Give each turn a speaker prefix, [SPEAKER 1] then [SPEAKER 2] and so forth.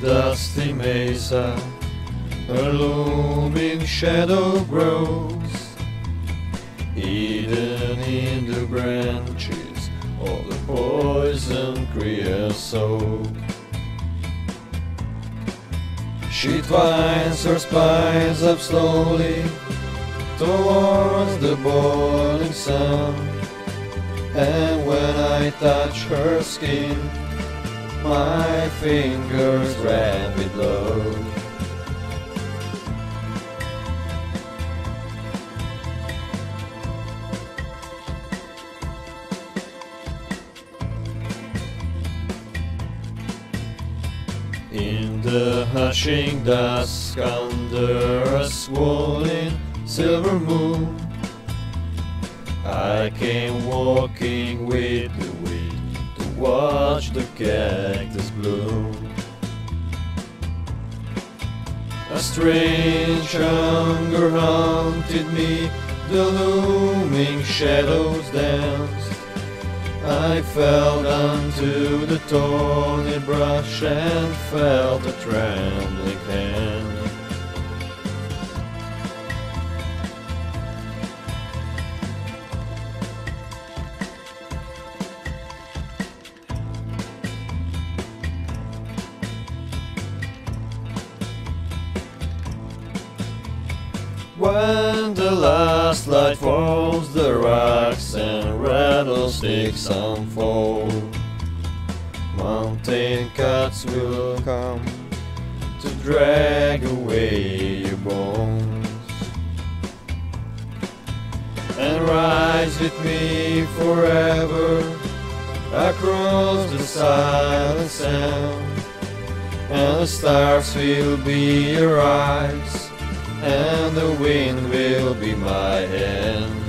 [SPEAKER 1] dusty mesa, a looming shadow grows, hidden in the branches of the poison creosote. She twines her spines up slowly towards the boiling sun, and when I touch her skin, my fingers rapid love. In the hushing dusk under a swollen silver moon I came walking with the wind watch the cactus bloom A strange hunger haunted me, the looming shadows danced I fell onto the thorny brush and felt a trembling hand. When the last light falls, the rocks and rattlesnakes unfold. Mountain cats will come to drag away your bones. And rise with me forever across the silent sound. And the stars will be your eyes and the wind will be my hand.